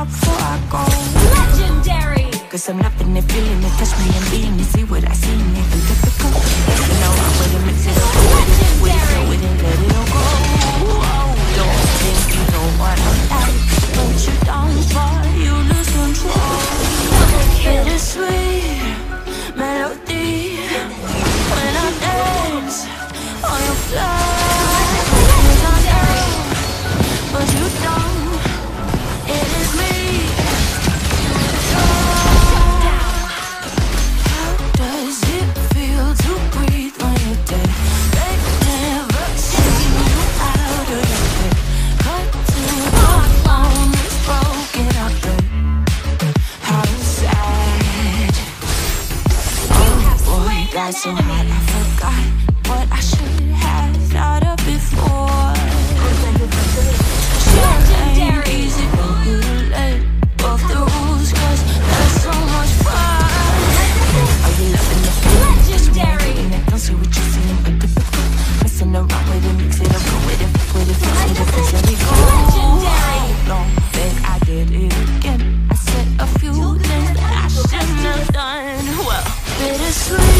stop before I go Legendary! Cause I'm loving it, feeling it, touch me and being it See what I see in it, got so hot I forgot what I should have thought of before. Legendary. Easy, the that's so much fun. Legendary. What you're messing around with it, it up, with it, with it, it. Legendary. Long I did it again. I said a few things that I shouldn't have done. Well, bittersweet.